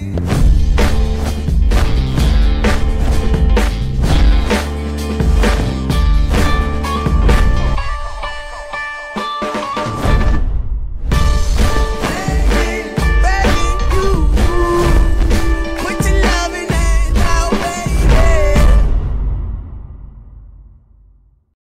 you.